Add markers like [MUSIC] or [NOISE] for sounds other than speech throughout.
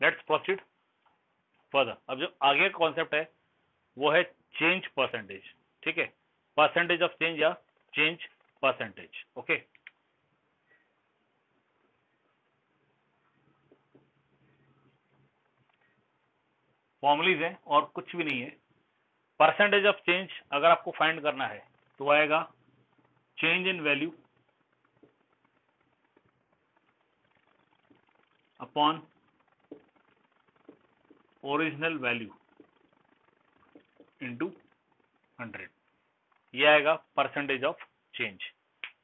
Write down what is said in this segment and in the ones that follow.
Let's proceed further अब जो आगे का कॉन्सेप्ट है, वो है चेंज परसेंटेज ठीक है? परसेंटेज ऑफ़ चेंज या चेंज परसेंटेज ओके फॉर्मुलीज है और कुछ भी नहीं है. परसेंटेज ऑफ़ चेंज अगर आपको फाइंड करना है तो आएगा change in value upon original value into hundred ये आएगा percentage of change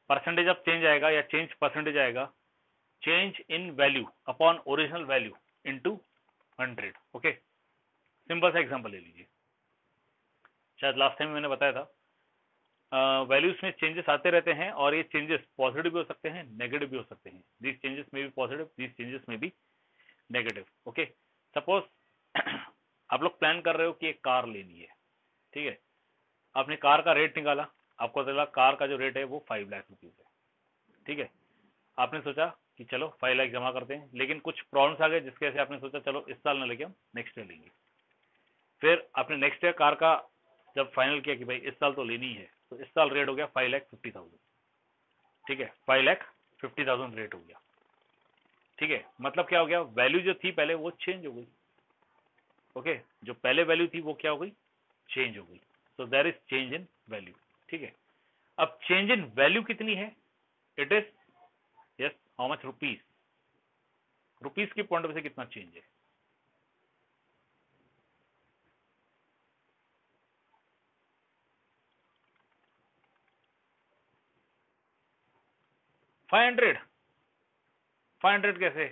percentage of change आएगा या चेंज परसेंटेज आएगा? Change in value upon original value into hundred okay simple सा एग्जांपल ले लीजिए। शायद लास्ट टाइम मैंने बताया था। वैल्यूज़ uh, में चेंजेस आते रहते हैं और ये चेंजेस पॉजिटिव भी हो सकते हैं नेगेटिव भी हो सकते हैं। दीज चेंजेस में भी पॉजिटिव दीज चेंजेस में भी नेगेटिव ओके सपोज़ [COUGHS] आप लोग प्लान कर रहे हो कि एक कार लेनी है, ठीक है? आपने कार का रेट निकाला, आपको चला कार का जो रेट है वो फाइव लाख रुपीज़ है, ठीक है? आपने सोचा कि चलो फाइव लाख जमा करते हैं, लेकिन कुछ प्रॉब्लम्स आ गए जिसके से आपने सोचा चलो इस साल ना लेके हम नेक्स्ट ईयर लेंगे। फिर आपने नेक्स्ट ईयर कार का जब फाइनल किया कि भाई इस साल तो लेनी है तो इस साल रेट हो गया फाइव लैख फिफ्टी थाउज़ेंड ठीक है? Five lakh fifty thousand rate हो गया, ठीक है? मतलब क्या हो गया? वैल्यू जो थी पहले वो चेंज हो गई। ओके जो पहले वैल्यू थी वो क्या हो गई? चेंज हो गई. So there is change in value ठीक है? अब चेंज इन वैल्यू कितनी है? It is yes how much rupees rupees के पॉइंट से कितना चेंज है? फाइव हंड्रेड फाइव हंड्रेड कैसे?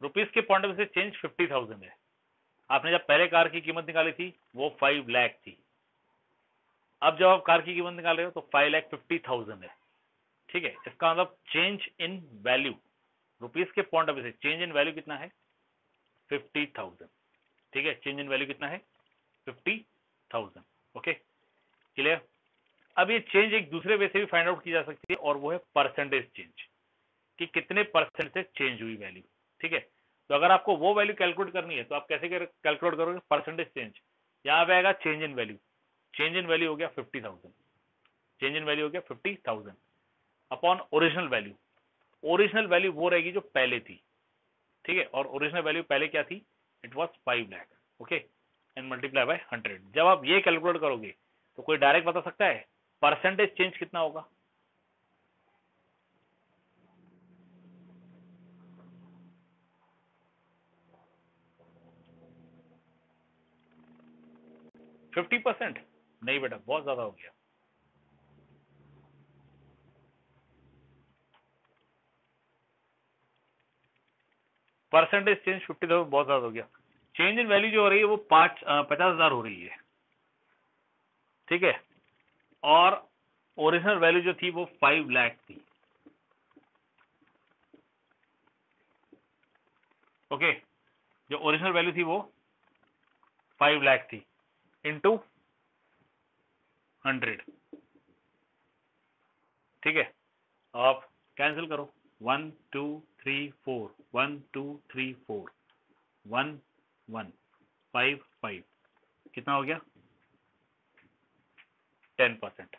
रुपीज़ के पॉइंट ऑफ़ से चेंज फिफ्टी थाउज़ेंड है। आपने जब पहले कार की कीमत निकाली थी, वो फाइव लैख थी। अब जब आप कार की कीमत निकाल रहे हो तो फाइव लैख फिफ्टी थाउज़ेंड है। ठीक है? इसका मतलब चेंज इन वैल्यू रुपीज़ के पॉइंट ऑफ़ से चेंज इन वैल्यू कितना है? फिफ्टी थाउज़ेंड ठीक है? चेंज इन वैल्यू कितना है? फिफ्टी थाउज़ेंड ओके क्लियर अब ये चेंज एक दूसरे वे से भी फाइंड आउट की जा सकती है, और वो है परसेंटेज चेंज कि कितने परसेंट से चेंज हुई वैल्यू ठीक है? तो अगर आपको वो वैल्यू कैलकुलेट करनी है तो आप कैसे कैलकुलेट करोगे? परसेंटेज चेंज यहाँ पे आएगा change in value change in value हो गया fifty thousand change in value हो गया fifty thousand upon original value original value वो रहेगी जो पहले थी. ठीक है? और ओरिजिनल वैल्यू पहले क्या थी? It was five lakh okay and multiply by hundred जब आप ये कैलकुलेट करोगे तो कोई डायरेक्ट बता सकता है? परसेंटेज चेंज कितना होगा? फिफ्टी परसेंट नहीं बेटा, बहुत ज़्यादा हो गया। परसेंटेज चेंज फिफ्टी थाउज़ेंड बहुत ज़्यादा हो गया। चेंज इन वैल्यू जो हो रही है वो पाँच पचास हज़ार हो रही है। ठीक है? और ओरिजिनल वैल्यू जो थी वो फाइव लैख थी। ओके जो ओरिजिनल वैल्यू थी वो फाइव लैख थी। इंटू हंड्रेड ठीक है? आप कैंसिल करो। One two three four one two three four one one five five कितना हो गया? टेन परसेंट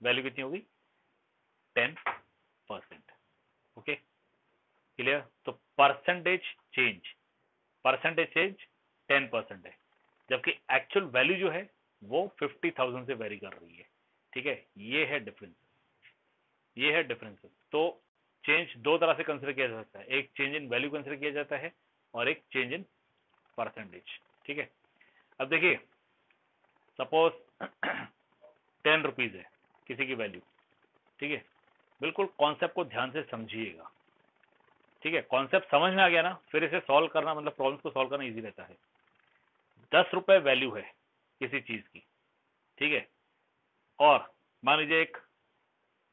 वैल्यू कितनी होगी? टेन परसेंट ओके क्लियर तो percentage change percentage change ten percent है। जबकि एक्चुअल वैल्यू जो है, वो फिफ्टी थाउज़ेंड से वेरी कर रही है। ठीक है? ये है डिफरेंस ये है डिफरेंस तो चेंज दो तरह से कंसिडर किया जा सकता है। एक चेंज इन वैल्यू कंसिडर किया जाता है और एक चेंज इन परसेंटेज ठीक है? अब देखिए सपोज़ टेन रुपीज़ है किसी की वैल्यू ठीक है? बिल्कुल कॉन्सेप्ट को ध्यान से समझिएगा। ठीक है? कॉन्सेप्ट समझ में आ गया ना, फिर इसे सॉल्व करना मतलब प्रॉब्लम्स को सॉल्व करना इजी रहता है। दस रुपए वैल्यू है किसी चीज़ की, ठीक है? और मान लीजिए एक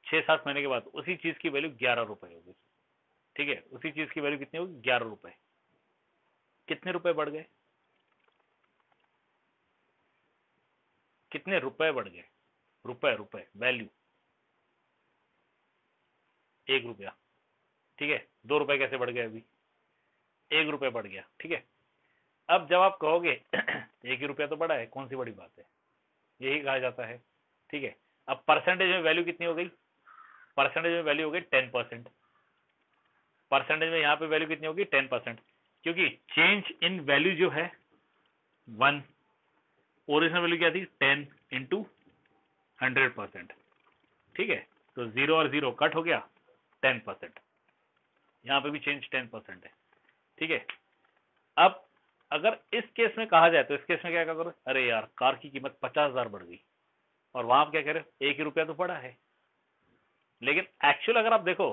छह सात महीने के बाद उसी चीज़ की वैल्यू ग्यारह रुपए होगी, ठीक है? उसी चीज़ की वैल्यू कितनी होगी? ग्यारह रुपए। कितने रुपए बढ़ गए? कितने रुपए बढ़ गए? रुपए रुपए वैल्यू एक रुपया, ठीक है? दो रुपए कैसे बढ़ गए अभी? एक रुपए बढ़ गया, ठीक है? अब जब आप कहोगे, [CLEARS THROAT] एक ही रुपया तो बड़ा है, कौन सी बड़ी बात है? यही कहा जाता है, ठीक है? अब परसेंटेज में वैल्यू कितनी हो गई? परसेंटेज में वैल्यू हो गई टेन परसेंट परसेंटेज में यहाँ पे वैल्यू कितनी होगी? टेन परसेंट क्योंकि चेंज इन वैल्यू जो है वन ओरिजिनल वैल्यू क्या थी? टेन इंटू हंड्रेड परसेंट ठीक है? तो ज़ीरो और ज़ीरो कट हो गया टेन परसेंट यहाँ पे भी चेंज टेन परसेंट है। ठीक है? अब अगर इस केस में कहा जाए तो इस केस में क्या क्या करो अरे यार, कार की कीमत पचास हज़ार बढ़ गई। और वहाँ क्या कह रहे एक ही रुपया तो पड़ा है। लेकिन एक्चुअल अगर आप देखो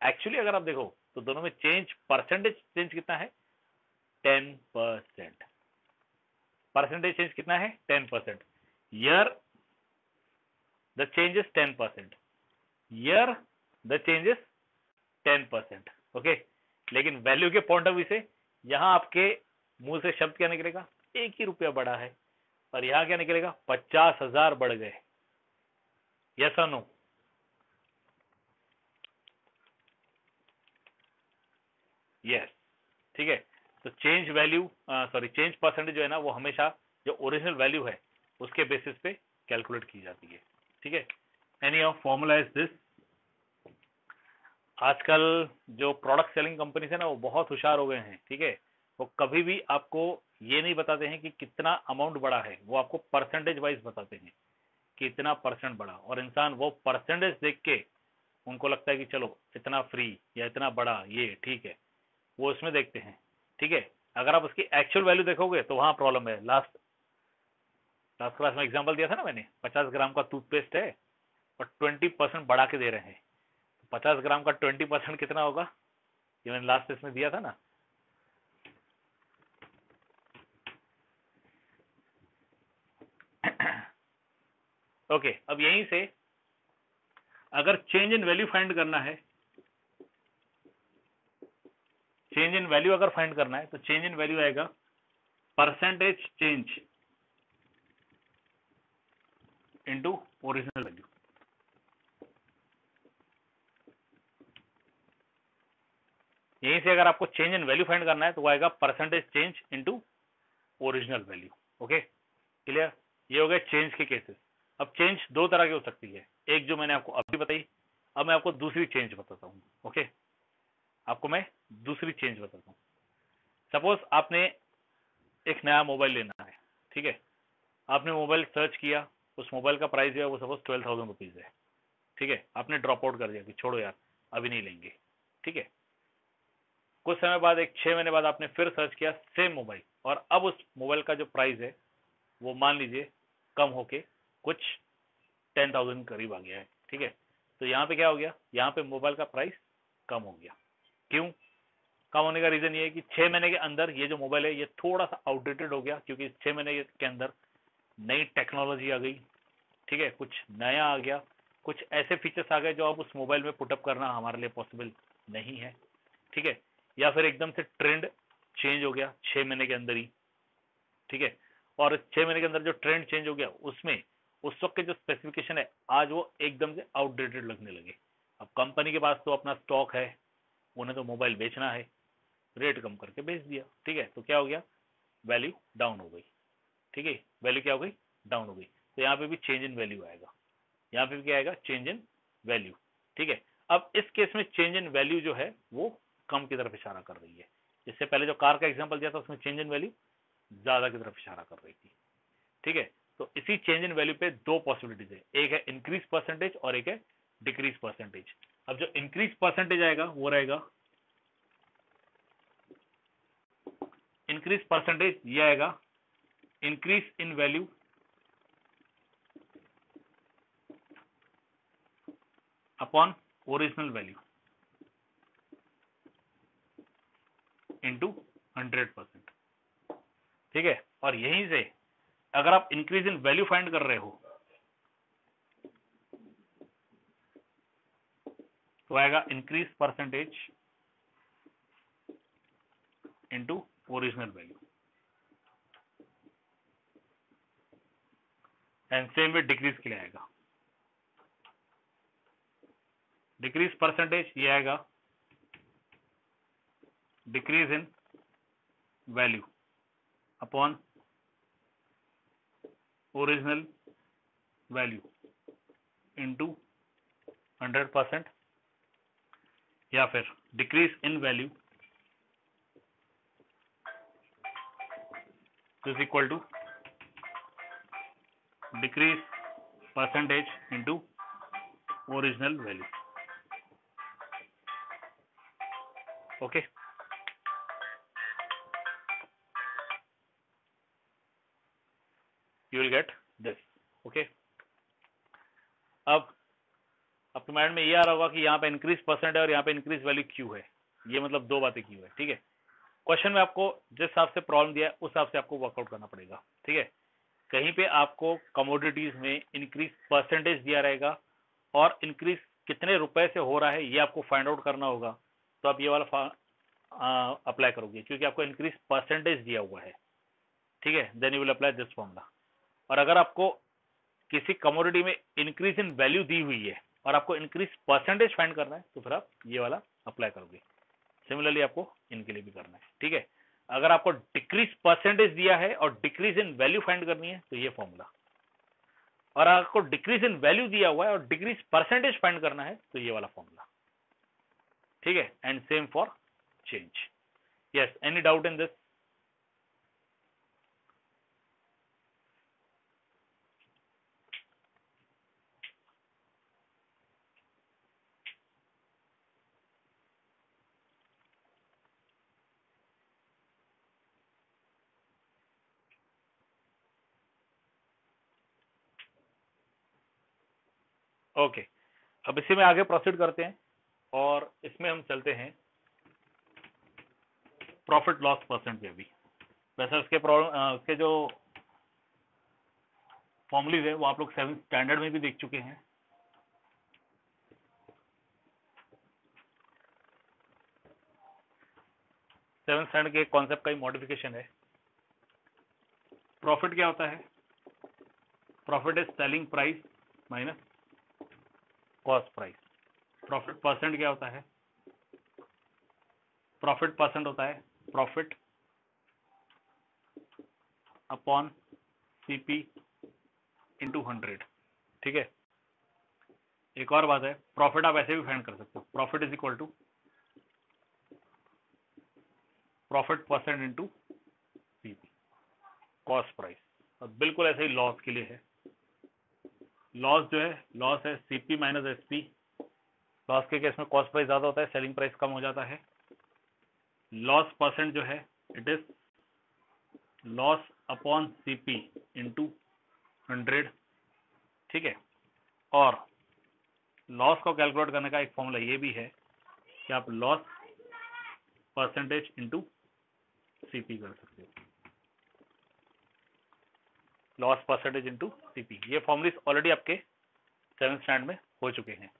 एक्चुअली अगर आप देखो तो दोनों में चेंज परसेंटेज चेंज कितना है? टेन परसेंट परसेंटेज चेंज कितना है? Ten percent yeah the change is ten percent yeah the change is ten percent okay लेकिन वैल्यू के पॉइंट ऑफ़ व्यू से, यहाँ आपके मुँह से शब्द क्या निकलेगा? एक ही रुपया बढ़ा है। और यहाँ क्या निकलेगा? पचास हज़ार बढ़ गए। यस नो यस ठीक है? तो change value sorry change percentage जो है ना, वो हमेशा जो ओरिजिनल वैल्यू है, उसके बेसिस पे कैलकुलेट की जाती है। ठीक है? Any of formula is this आजकल जो प्रोडक्ट सेलिंग कंपनी है ना, वो बहुत होशियार हो गए हैं। ठीक है? वो कभी भी आपको ये नहीं बताते हैं कि कितना अमाउंट बढ़ा है, वो आपको परसेंटेज वाइज बताते हैं कि इतना परसेंट बढ़ा और इंसान वो परसेंटेज देख के उनको लगता है कि चलो, इतना फ्री या इतना बड़ा, ये ठीक है, वो उसमें देखते हैं, ठीक है? अगर आप उसकी एक्चुअल वैल्यू देखोगे तो वहाँ प्रॉब्लम है। लास्ट लास्ट क्लास में एग्ज़ाम्पल दिया था ना मैंने 50 ग्राम का टूथपेस्ट है और 20 परसेंट बढ़ा के दे रहे हैं। पचास ग्राम का 20 परसेंट कितना होगा? ये मैंने लास्ट इसमें दिया था ना। ओके अब यहीं से अगर चेंज इन वैल्यू फाइंड करना है चेंज इन वैल्यू अगर फाइंड करना है तो चेंज इन वैल्यू आएगा percentage change into original value यहीं से अगर आपको चेंज इन वैल्यू फाइंड करना है तो वो आएगा percentage change into original value okay clear ये हो गया चेंज के केसेस अब चेंज दो तरह की हो सकती है। एक जो मैंने आपको अभी बताई, अब मैं आपको दूसरी चेंज बताता हूँ ओके आपको मैं दूसरी चेंज बताता हूँ। सपोज़ आपने एक नया मोबाइल लेना है, ठीक है? आपने मोबाइल सर्च किया, उस मोबाइल का प्राइस जो है वो सपोज़ ट्वेल्व थाउज़ेंड रुपीज़ है, ठीक है? आपने ड्रॉप आउट कर दिया कि छोड़ो यार, अभी नहीं लेंगे, ठीक है? कुछ समय बाद, एक छः महीने बाद आपने फिर सर्च किया सेम मोबाइल और अब उस मोबाइल का जो प्राइस है, वो मान लीजिए कम होके कुछ टेन थाउज़ेंड करीब आ गया है, ठीक है? तो यहाँ पे क्या हो गया? यहाँ पे मोबाइल का प्राइस कम हो गया। क्यों? कम होने का रीजन ये है कि छह महीने के अंदर ये जो मोबाइल है, ये थोड़ा सा आउटडेटेड हो गया, क्योंकि छह महीने के अंदर नई टेक्नोलॉजी आ गई, ठीक है? कुछ नया आ गया, कुछ ऐसे फीचर्स आ गए जो अब उस मोबाइल में पुटअप करना हमारे लिए पॉसिबल नहीं है, ठीक है? या फिर एकदम से ट्रेंड चेंज हो गया छह महीने के अंदर ही, ठीक है? और छह महीने के अंदर जो ट्रेंड चेंज हो गया, उसमें उस वक्त के जो स्पेसिफिकेशन है, आज वो एकदम से आउटडेटेड लगने लगे। अब कंपनी के पास तो अपना स्टॉक है, उन्हें तो मोबाइल बेचना है रेट कम करके बेच दिया, ठीक है? तो क्या हो गया? वैल्यू डाउन हो गई, ठीक है? वैल्यू क्या हो गई? डाउन हो गई। तो यहाँ पे भी चेंज इन वैल्यू आएगा। यहाँ पे भी क्या आएगा? चेंज इन वैल्यू ठीक है? अब इस केस में चेंज इन वैल्यू जो है, वो कम की तरफ़ इशारा कर रही है। इससे पहले जो कार का एग्ज़ाम्पल दिया था, उसमें चेंज इन वैल्यू ज़्यादा की तरफ़ इशारा कर रही थी, ठीक है? तो इसी चेंज इन वैल्यू पे दो पॉसिबिलिटीज है। एक है इंक्रीज परसेंटेज और एक है डिक्रीज परसेंटेज अब जो इंक्रीज परसेंटेज आएगा, वो रहेगा। इंक्रीज परसेंटेज ये आएगा। Increase in value upon original value into hundred percent ठीक है? और यहीं से अगर आप इंक्रीज इन वैल्यू फाइंड कर रहे हो तो आएगा increase percentage into original value and same way decrease के लिए आएगा. डिक्रीज परसेंटेज ये आएगा decrease in value upon original value into 100 percent या फिर decrease in value is equal to decrease percentage into original value okay you will get this. Okay? अब आपके mind में ये आ रहा होगा कि यहाँ पे इंक्रीज परसेंट है और यहाँ पे इंक्रीज वैल्यू क्यू है। ये मतलब दो बातें क्यू है, ठीक है? क्वेश्चन में आपको जिस हिसाब से प्रॉब्लम दिया है, उस हिसाब से आपको वर्कआउट करना पड़ेगा, ठीक है? कहीं पे आपको कमोडिटीज में इंक्रीज परसेंटेज दिया रहेगा और इंक्रीज कितने रुपए से हो रहा है, ये आपको फाइंड आउट करना होगा। तो आप ये वाला अप्लाई करोगे, क्योंकि आपको इंक्रीज परसेंटेज दिया हुआ है, ठीक है? Then you will apply this formula और अगर आपको किसी कमोडिटी में इंक्रीज इन वैल्यू दी हुई है और आपको इंक्रीज परसेंटेज फाइंड करना है तो फिर आप ये वाला अप्लाई करोगे। सिमिलरली आपको इनके लिए भी करना है, ठीक है? अगर आपको डिक्रीज परसेंटेज दिया है और डिक्रीज इन वैल्यू फाइंड करनी है तो ये फॉर्मूला और आपको डिक्रीज इन वैल्यू दिया हुआ है और डिक्रीज परसेंटेज फाइंड करना है तो ये वाला फॉर्मूला ठीक है? And same for change yes any doubt in this okay अब इसी में आगे प्रोसीड करते हैं और इसमें हम चलते हैं प्रॉफिट लॉस परसेंट पे भी। वैसे उसके प्रॉब्लम उसके जो फॉर्मुलीज है, वो आप लोग सेवन स्टैंडर्ड में भी देख चुके हैं। सेवन स्टैंडर्ड के कॉन्सेप्ट का ही मॉडिफिकेशन है। प्रॉफिट क्या होता है? Profit is selling price minus cost price profit percent क्या होता है? प्रॉफिट परसेंट होता है profit upon CP into hundred ठीक है? एक और बात है प्रॉफिट आप ऐसे भी फाइंड कर सकते हो। Profit is equal to profit percent into CP cost price बिल्कुल ऐसे ही लॉस के लिए है। लॉस जो है लॉस है सीपी माइनस एसपी लॉस के केस में कॉस्ट प्राइस ज़्यादा होता है सेलिंग प्राइस कम हो जाता है। लॉस परसेंट जो है it is loss upon CP into hundred ठीक है? और लॉस को कैलकुलेट करने का एक फॉर्मूला ये भी है कि आप लॉस परसेंटेज इंटू सीपी कर सकते हो। लॉस परसेंटेज इंटू सीपी ये फॉर्मुलिस ऑलरेडी आपके सेवन स्टैंड में हो चुके हैं।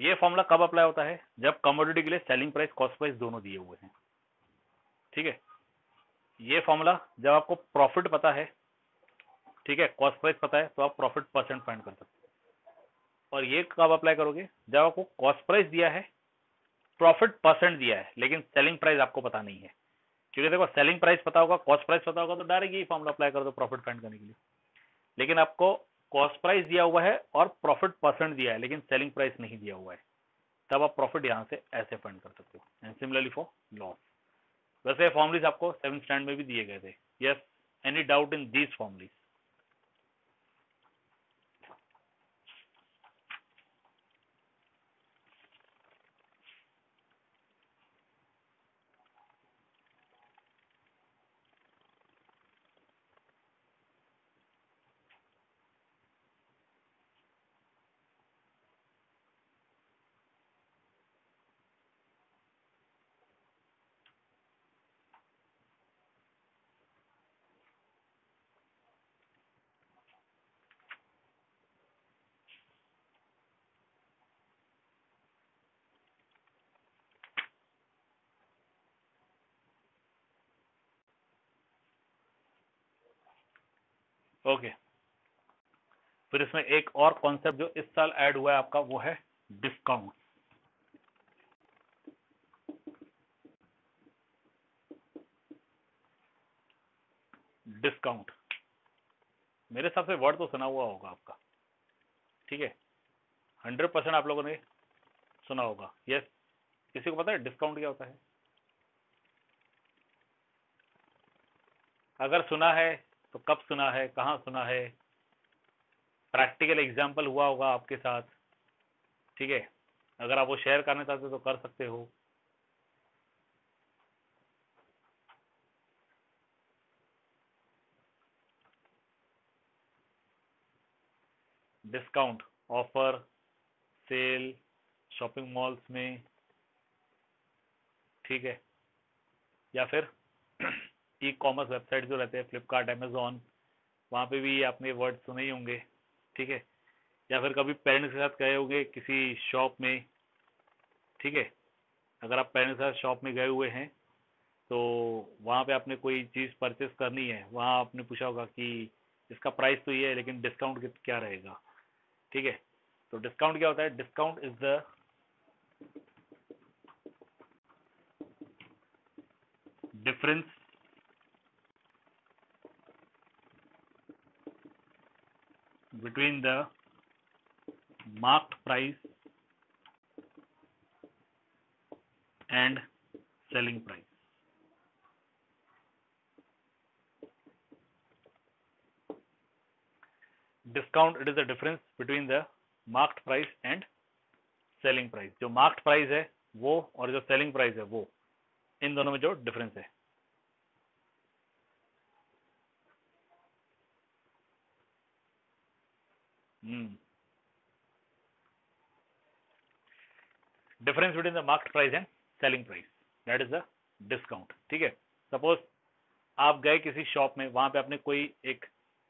ये फॉर्मूला कब अप्लाई होता है? जब कमोडिटी के लिए सेलिंग प्राइस कॉस्ट प्राइस दोनों दिए हुए हैं। ठीक है? ये फॉर्मूला जब आपको प्रॉफिट पता है, ठीक है कॉस्ट प्राइस पता है तो आप प्रॉफिट परसेंट फाइंड कर सकते और ये कब अप्लाई करोगे? जब आपको कॉस्ट प्राइस दिया है प्रॉफिट परसेंट दिया है, लेकिन सेलिंग प्राइस आपको पता नहीं है। क्योंकि देखो सेलिंग प्राइस पता होगा कॉस्ट प्राइस पता होगा तो डायरेक्ट यही फॉर्मूला अप्लाई कर दो प्रॉफिट फाइंड करने के लिए। लेकिन आपको कॉस्ट प्राइस दिया हुआ है और प्रॉफिट परसेंट दिया है, लेकिन सेलिंग प्राइस नहीं दिया हुआ है। तब आप प्रॉफिट यहाँ से ऐसे फाइंड कर सकते हो। एंड सिमिलरली फॉर लॉस वैसे फॉर्मुलीज आपको सेवन स्टैंड में भी दिए गए थे। Yes any doubt in these formulas okay फिर इसमें एक और कॉन्सेप्ट जो इस साल ऐड हुआ है आपका, वो है डिस्काउंट डिस्काउंट मेरे हिसाब से वर्ड तो सुना हुआ होगा आपका। ठीक है? हंड्रेड परसेंट आप लोगों ने सुना होगा। यस किसी को पता है डिस्काउंट क्या होता है? अगर सुना है तो कब सुना है, कहाँ सुना है? प्रैक्टिकल एग्ज़ाम्पल हुआ होगा आपके साथ। ठीक है? अगर आप वो शेयर करना चाहते हो तो कर सकते हो। Discount offer sale shopping malls में। ठीक है? या फिर ई कॉमर्स वेबसाइट जो रहते हैं फ्लिपकार्ट अमेजोन वहाँ पे भी आपने वर्ड सुने ही होंगे, ठीक है? या फिर कभी पेरेंट्स के साथ गए होंगे किसी शॉप में, ठीक है? अगर आप पेरेंट्स के साथ शॉप में गए हुए हैं तो वहाँ पे आपने कोई चीज़ परचेस करनी है, वहाँ आपने पूछा होगा कि इसका प्राइस तो ये है, लेकिन डिस्काउंट क्या रहेगा, ठीक है? तो डिस्काउंट क्या होता है? Discount is the difference between the marked price and selling price. Discount it is the difference between the marked price and selling price. जो marked price है वो और जो selling price है वो इन दोनों में जो डिफरेंस है difference between the market price and selling price that is the discount ठीक है? सपोज़ आप गए किसी शॉप में, वहाँ पे आपने कोई एक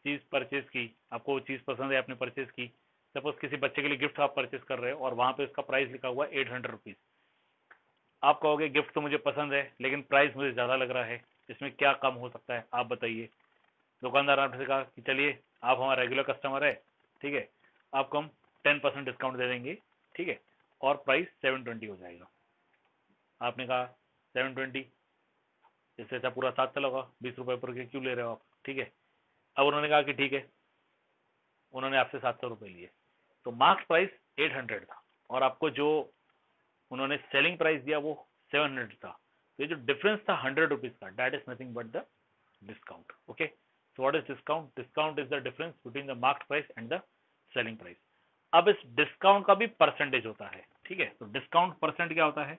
चीज़ परचेज की, आपको वो चीज़ पसंद है, आपने परचेज की। सपोज़ किसी बच्चे के लिए गिफ्ट आप परचेज कर रहे हो और वहाँ पे उसका प्राइस लिखा हुआ है एट हंड्रेड रुपीज़ आप कहोगे गिफ्ट तो मुझे पसंद है, लेकिन प्राइस मुझे ज़्यादा लग रहा है। इसमें क्या कम हो सकता है? आप बताइए. दुकानदार आपसे कहा कि, चलिए, आप हमारा रेगुलर कस्टमर है ठीक है? आपको हम टेन परसेंट डिस्काउंट दे देंगे, ठीक है? और प्राइस सेवन ट्वेंटी हो जाएगा। आपने कहा सेवन ट्वेंटी इससे अच्छा पूरा सात चला होगा, बीस रुपये पर के क्यों ले रहे हो आप? ठीक है? अब उन्होंने कहा कि ठीक है, उन्होंने आपसे सात सौ रुपये लिए। तो मार्क्स प्राइस एट हंड्रेड था और आपको जो उन्होंने सेलिंग प्राइस दिया वो सेवन हंड्रेड था। तो ये जो डिफरेंस था हंड्रेड रुपीज़ का that is nothing but the discount okay so what is discount discount is the difference between the marks price and the selling price अब इस डिस्काउंट का भी परसेंटेज होता है, ठीक है? तो डिस्काउंट परसेंट क्या होता है?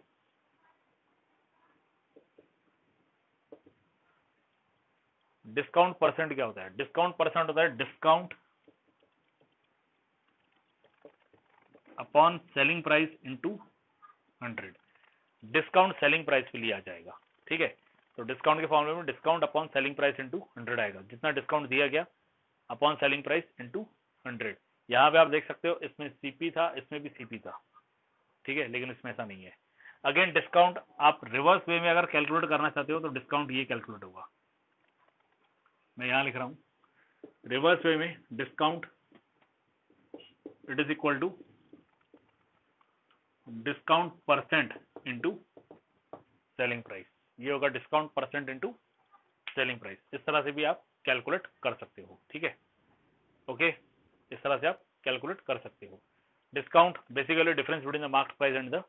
डिस्काउंट परसेंट क्या होता है? डिस्काउंट परसेंट होता है discount upon selling price into hundred discount selling price पे लिया जाएगा, ठीक है? तो डिस्काउंट के फॉर्मूले में discount upon selling price into hundred आएगा। जितना डिस्काउंट दिया गया upon selling price into hundred यहाँ पे आप देख सकते हो, इसमें सीपी था, इसमें भी सीपी था। ठीक है, लेकिन इसमें ऐसा नहीं है। अगेन डिस्काउंट आप रिवर्स वे में अगर कैलकुलेट करना चाहते हो तो डिस्काउंट ये कैलकुलेट होगा। मैं यहाँ लिख रहा हूँ। रिवर्स वे में discount it is equal to discount percent into selling price ये होगा discount percent into selling price इस तरह से भी आप कैलकुलेट कर सकते हो। ठीक है? ओके इस तरह से आप कैलकुलेट कर सकते हो। Discount basically difference between the marked price and the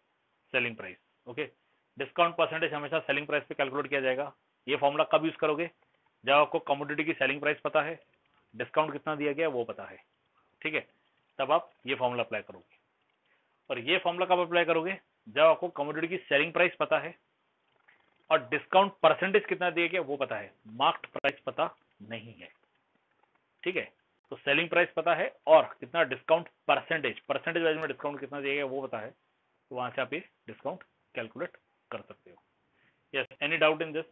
selling price okay discount percentage हमेशा सेलिंग प्राइस पे कैलकुलेट किया जाएगा। ये फॉर्मूला कब यूज़ करोगे? जब आपको कमोडिटी की सेलिंग प्राइस पता है डिस्काउंट कितना दिया गया वो पता है, ठीक है? तब आप ये फॉर्मूला अप्लाई करोगे। और ये फॉर्मूला कब अप्लाई करोगे? जब आपको कमोडिटी की सेलिंग प्राइस पता है और डिस्काउंट परसेंटेज कितना दिया गया वो पता है। मार्क्ट प्राइस पता नहीं है, ठीक है? तो सेलिंग प्राइस पता है और कितना डिस्काउंट परसेंटेज परसेंटेज वाइज में डिस्काउंट कितना गया वो पता है तो वहाँ से आप ये डिस्काउंट कैलकुलेट कर सकते हो। Yes any doubt in this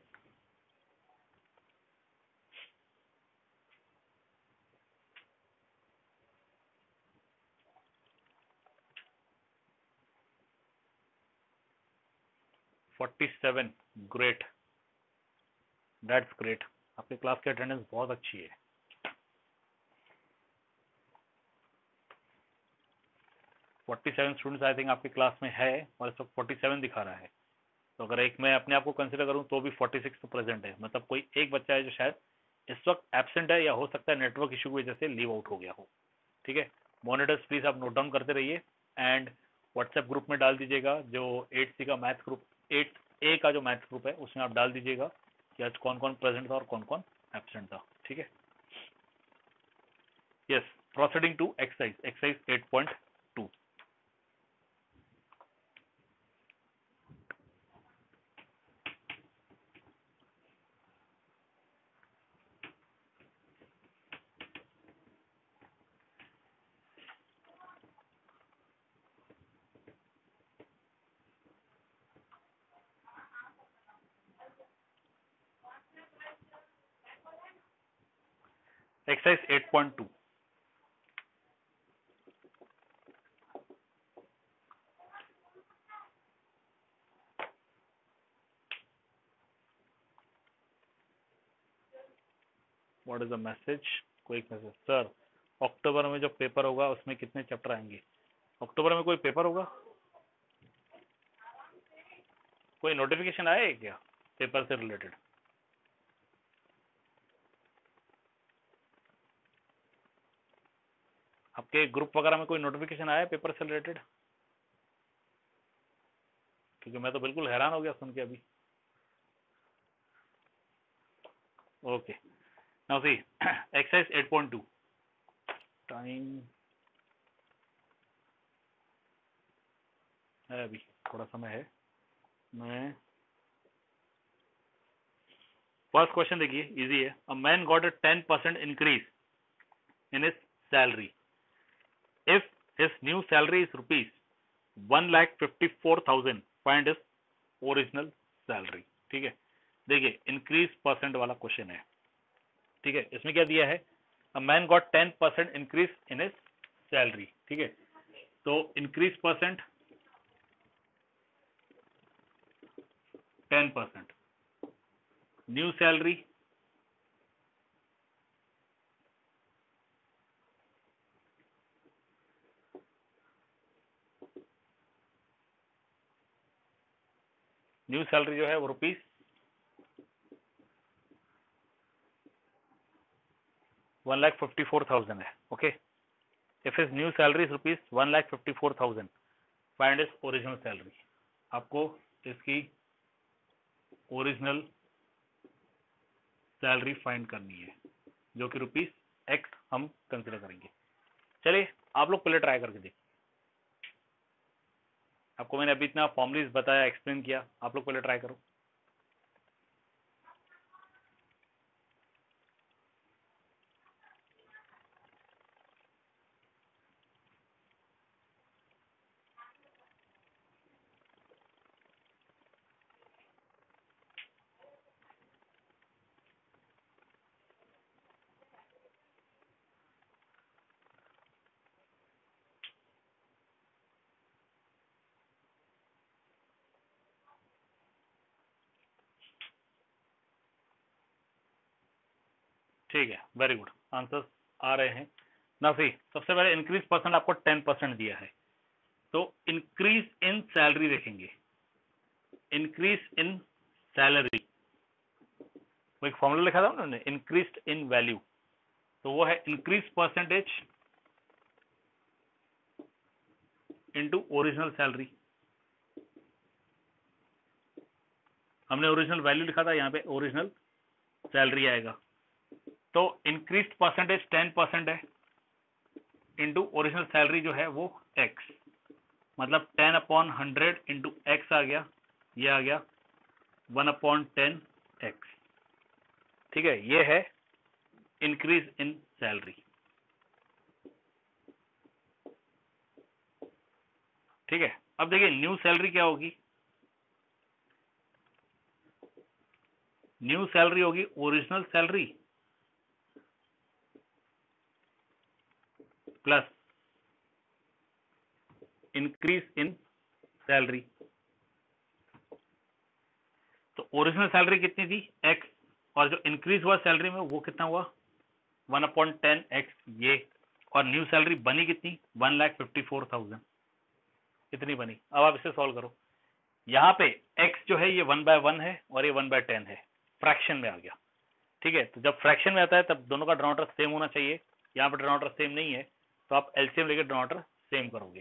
47 great that's great आपके क्लास की अटेंडेंस बहुत अच्छी है। Forty seven students I think आपके क्लास में है, और इस वक्त फोर्टी सेवन दिखा रहा है। तो अगर एक मैं अपने आप को कंसिडर करूँ तो भी फोर्टी सिक्स तो प्रेजेंट है। मतलब कोई एक बच्चा है जो शायद इस वक्त एबसेंट है, या हो सकता है नेटवर्क इशू की वजह से लीव आउट हो गया हो। ठीक है? मॉनिटर्स प्लीज़ आप नोट डाउन करते रहिए। एंड व्हाट्सएप ग्रुप में डाल दीजिएगा, जो एट सी का मैथ ग्रुप एट ए का जो मैथ ग्रुप है, उसमें आप डाल दीजिएगा कि आज कौन कौन प्रेजेंट था और कौन कौन एबसेंट था। ठीक है? Yes proceeding to exercise exercise eight point two exercise 8.2 what is the message कोई मैसेज सर अक्टूबर में जो पेपर होगा, उसमें कितने चैप्टर आएँगे? अक्टूबर में कोई पेपर होगा? कोई नोटिफिकेशन आया है क्या? पेपर से रिलेटेड आपके ग्रुप वगैरह में कोई नोटिफिकेशन आया पेपर से रिलेटेड क्योंकि मैं तो बिल्कुल हैरान हो गया सुन के अभी। Okay now see exercise 8.2 time है अभी, थोड़ा समय है। मैं फ़र्स्ट क्वेश्चन देखिए इजी है। A man got a ten percent increase in his salary if his new salary is rupees one lakh fifty four thousand find his original salary. ठीक है? देखिए इंक्रीज परसेंट वाला क्वेश्चन है। ठीक है? इसमें क्या दिया है? A man got ten percent increase in his salary ठीक है? तो increase percent ten percent new salary new salary जो है वो rupees one lakh fifty four thousand है, okay? If his new salary rupees one lakh fifty four thousand find his original salary आपको इसकी original salary find करनी है, जो कि रुपीज़ एक्स हम कंसिडर करेंगे। चलिए, आप लोग पहले ट्राई करके देखिए। आपको मैंने अभी इतना फॉर्मलीज बताया एक्सप्लेन किया। आप लोग पहले ट्राई करो। ठीक है वेरी गुड आंसर आ रहे हैं। ना सी सबसे पहले इंक्रीज परसेंट आपको टेन परसेंट दिया है। तो इंक्रीज इन सैलरी देखेंगे। इंक्रीज इन सैलरी एक फॉर्मूला लिखा था उन्होंने इंक्रीज इन वैल्यू तो वो है increase percentage into original salary हमने ओरिजिनल वैल्यू लिखा था, यहाँ पे ओरिजिनल सैलरी आएगा। तो इंक्रीज परसेंटेज टेन परसेंट है। इंटू ओरिजिनल सैलरी जो है वो एक्स मतलब ten upon hundred into X आ गया, ये आ गया वन अपॉन टेन एक्स ठीक है, ये है इंक्रीज इन सैलरी ठीक है, अब देखिए न्यू सैलरी क्या होगी? न्यू सैलरी होगी original salary plus increase in salary तो ओरिजिनल सैलरी कितनी थी? एक्स और जो इंक्रीज हुआ सैलरी में, वो कितना हुआ? वन अपॉइंट टेन एक्स ये। और न्यू सैलरी बनी कितनी? One lakh fifty four thousand इतनी बनी। अब आप इसे सॉल्व करो। यहाँ पे x जो है, ये वन बाय वन है और ये वन बाय टेन है। फ्रैक्शन में आ गया। ठीक है? तो जब फ्रैक्शन में आता है, तब दोनों का डिनोमिनेटर सेम होना चाहिए। यहाँ पर डिनोमिनेटर सेम नहीं है। तो आप एलसीएम लेकर डिनोमिनेटर सेम करोगे।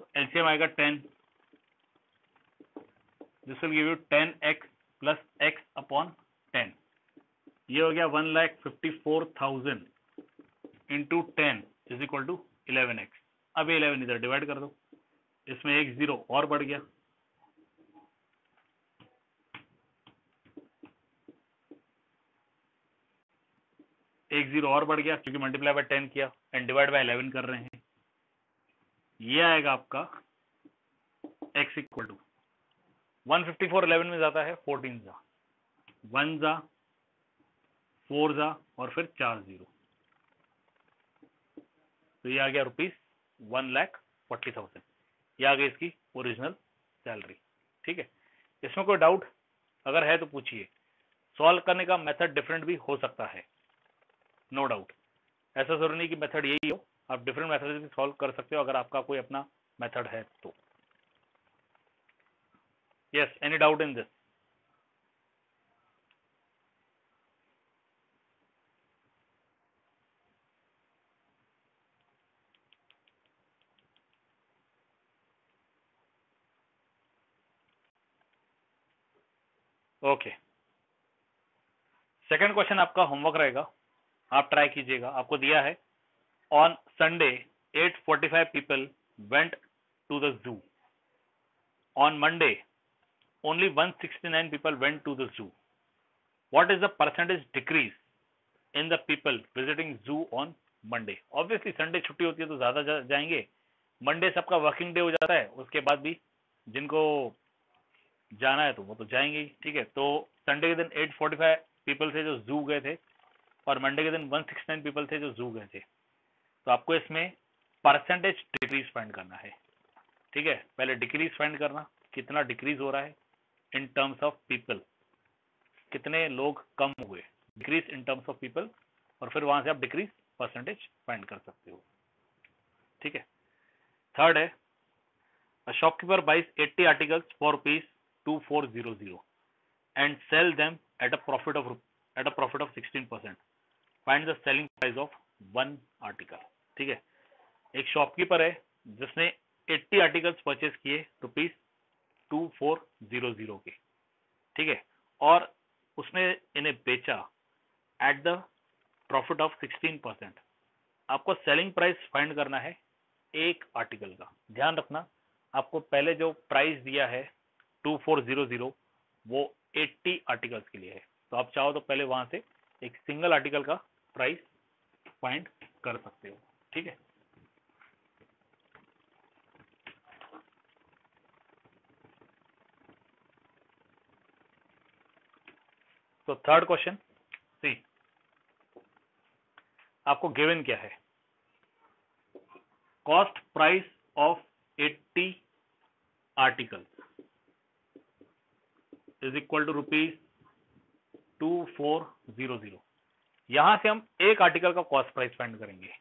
तो एलसीएम आएगा ten this will give you ten X plus X upon ten ये हो गया one lakh fifty four thousand into ten is equal to eleven X अब इलेवन इधर डिवाइड कर दो। इसमें एक ज़ीरो और बढ़ गया। एक ज़ीरो और बढ़ गया, क्योंकि मल्टीप्लाई बाय टेन किया एंड डिवाइड बाय इलेवन कर रहे हैं। ये आएगा आपका X equal to one fifty four eleven में जाता है फोर्टीन जा। वन जा फोर जा और फिर चार ज़ीरो। तो ये आ गया rupees one lakh forty thousand ये आ गई इसकी ओरिजिनल सैलरी ठीक है? इसमें कोई डाउट अगर है तो पूछिए। सॉल्व करने का मेथड डिफरेंट भी हो सकता है। नो डाउट ऐसा ज़रूरी नहीं कि मेथड यही हो। आप डिफरेंट मेथड से सॉल्व कर सकते हो अगर आपका कोई अपना मेथड है तो। Yes any doubt in this okay second question आपका होमवर्क रहेगा। आप ट्राई कीजिएगा। आपको दिया है। On Sunday 845 people went to the zoo on Monday only 169 people went to the zoo what is the percentage decrease in the people visiting zoo on Monday obviously Sunday छुट्टी होती है तो ज़्यादा जा, जाएँगे। मंडे सबका वर्किंग डे हो जाता है। उसके बाद भी जिनको जाना है तो वो तो जाएँगे ठीक है? तो संडे के दिन 845 पीपल थे जो जू गए थे। और मंडे के दिन 169 पीपल थे जो जू गए थे। तो आपको इसमें परसेंटेज डिक्रीज फाइंड करना है। ठीक है? पहले डिक्रीज फाइंड करना, कितना डिक्रीज हो रहा है इन टर्म्स ऑफ़ पीपल कितने लोग कम हुए? Decrease in terms of people और फिर वहाँ से आप डिक्रीज परसेंटेज फाइंड कर सकते हो। ठीक है? थर्ड है shopkeeper buys 80 articles for rupees 2400 and sell them at a profit of at a profit of 16%. Find the selling price of one article. ठीक है? एक शॉपकीपर है, जिसने 80 आर्टिकल्स परचेस किए rupees two four zero zero के। ठीक है? और उसने इन्हें बेचा at the profit of 16 percent आपको सेलिंग प्राइस फाइंड करना है एक आर्टिकल का। ध्यान रखना, आपको पहले जो प्राइस दिया है टू फोर ज़ीरो ज़ीरो वो एट्टी आर्टिकल्स के लिए है। तो आप चाहो तो पहले वहाँ से एक सिंगल आर्टिकल का प्राइस फाइंड कर सकते हो, ठीक है? तो थर्ड क्वेश्चन सी आपको गिवन क्या है? Cost price of 80 articles is equal to rupees two four zero zero यहाँ से हम एक आर्टिकल का कॉस्ट प्राइस फाइंड करेंगे।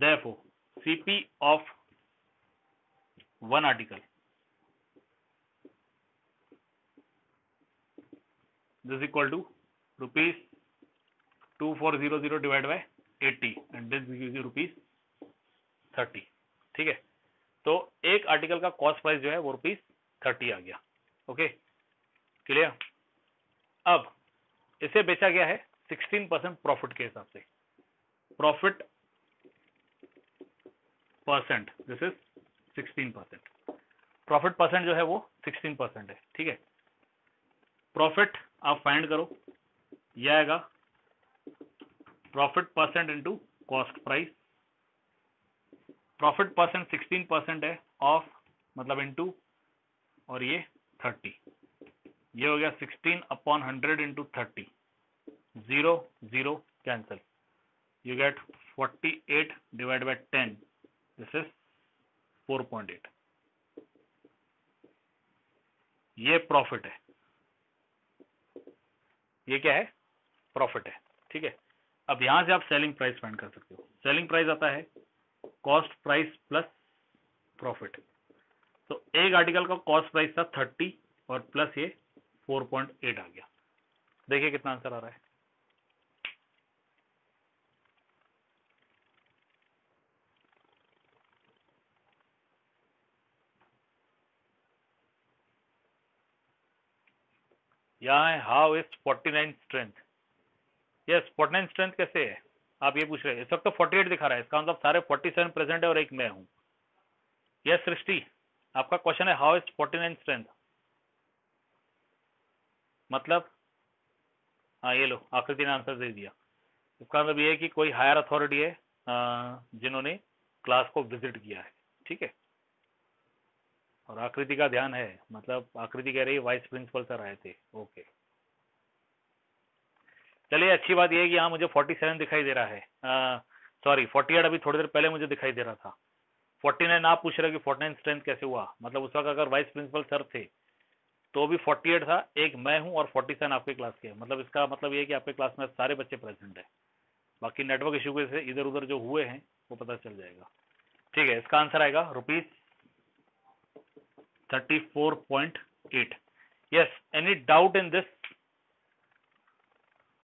Therefore CP of one article this equal to rupees two four zero zero divide by eighty and this rupees thirty ठीक है? तो एक आर्टिकल का कॉस्ट प्राइस जो है वो रुपीज़ थर्टी आ गया। ओके क्लियर अब, इसे बेचा गया है 16 परसेंट प्रॉफिट के हिसाब से। Profit percent this is 16 percent. Profit percent जो है वो 16 परसेंट है, ठीक है? प्रॉफिट आप फाइंड करो यह आएगा। Profit percent into cost price profit percent 16 percent है ऑफ़ मतलब इंटू और ये 30 ये हो गया 16 अपॉन 100 into thirty zero zero cancel you get 48 divide by 10 this is 4.8 ये प्रॉफिट है। ये क्या है? प्रॉफिट है। ठीक है? अब यहाँ से आप सेलिंग प्राइस फाइंड कर सकते हो। सेलिंग प्राइस आता है। कॉस्ट प्राइस प्लस प्रॉफिट तो एक आर्टिकल का कॉस्ट प्राइस था 30 और प्लस ये 4.8 आ गया। देखिए कितना आंसर आ रहा है। यहाँ है how is forty nine strength yes forty nine strength कैसे है? आप ये पूछ रहे हैं। इस वक्त तो फोर्टी एट दिखा रहा है। इसका मतलब सारे फोर्टी सेवन प्रेजेंट है और एक मैं हूँ। यस सृष्टि, आपका क्वेश्चन है how is forty nine strength मतलब? हाँ ये लो आकृति ने आंसर दे दिया। इसका मतलब ये है कि कोई हायर अथॉरिटी है जिन्होंने क्लास को विज़िट किया है। ठीक है? और आकृति का ध्यान है। मतलब आकृति कह रही है वाइस प्रिंसिपल सर आए थे। ओके चलिए, अच्छी बात यह है कि यहाँ मुझे 47 दिखाई दे रहा है। सॉरी 48 अभी थोड़ी देर पहले मुझे दिखाई दे रहा था। 49 आप पूछ रहे हो कि 49 स्ट्रेंथ कैसे हुआ? मतलब उस वक्त अगर वाइस प्रिंसिपल सर थे तो भी 48 था। एक मैं हूँ और 47 आपके क्लास के मतलब इसका मतलब ये कि आपके क्लास में सारे बच्चे प्रेजेंट है। बाकी नेटवर्क इशू के इधर उधर जो हुए हैं, वो पता चल जाएगा। ठीक है, इसका आंसर आएगा rupees thirty four point eight yes any doubt in this